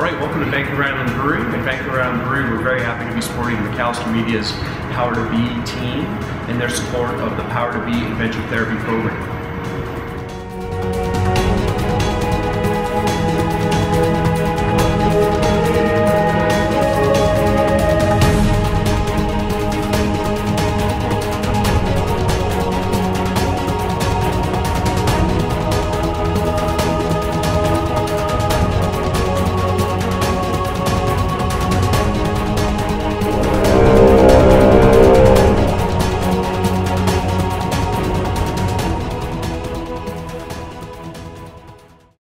All right, welcome to Vancouver Island Brewing. At Vancouver Island Brewing, we're very happy to be supporting McAllister Media's Power to Be team and their support of the Power to Be Adventure Therapy program.